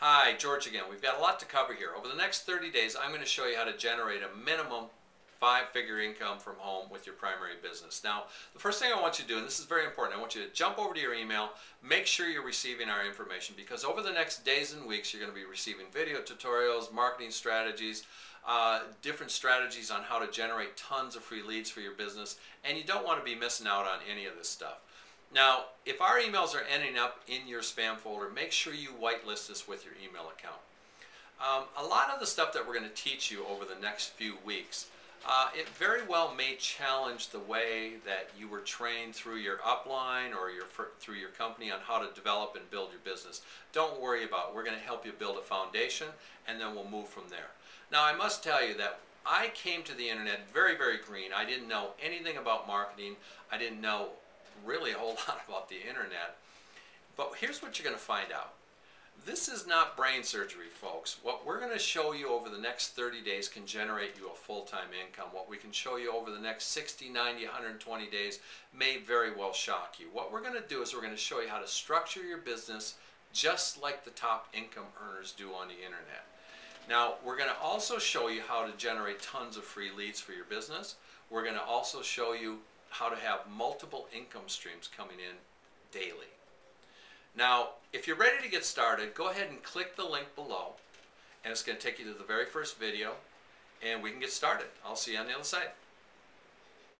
Hi, George again. We've got a lot to cover here. Over the next 30 days, I'm going to show you how to generate a minimum five-figure income from home with your primary business. Now, the first thing I want you to do, and this is very important, I want you to jump over to your email, make sure you're receiving our information because over the next days and weeks, you're going to be receiving video tutorials, marketing strategies, uh, different strategies on how to generate tons of free leads for your business, and you don't want to be missing out on any of this stuff. Now, if our emails are ending up in your spam folder, make sure you whitelist this with your email account. Um, a lot of the stuff that we're going to teach you over the next few weeks, uh, it very well may challenge the way that you were trained through your upline or your through your company on how to develop and build your business. Don't worry about it. We're going to help you build a foundation and then we'll move from there. Now, I must tell you that I came to the internet very, very green. I didn't know anything about marketing. I didn't know really a whole lot about the internet. But here's what you're going to find out. This is not brain surgery, folks. What we're going to show you over the next 30 days can generate you a full-time income. What we can show you over the next 60, 90, 120 days may very well shock you. What we're going to do is we're going to show you how to structure your business just like the top income earners do on the internet. Now, we're going to also show you how to generate tons of free leads for your business. We're going to also show you how to have multiple income streams coming in daily. Now, if you're ready to get started, go ahead and click the link below, and it's going to take you to the very first video, and we can get started. I'll see you on the other side.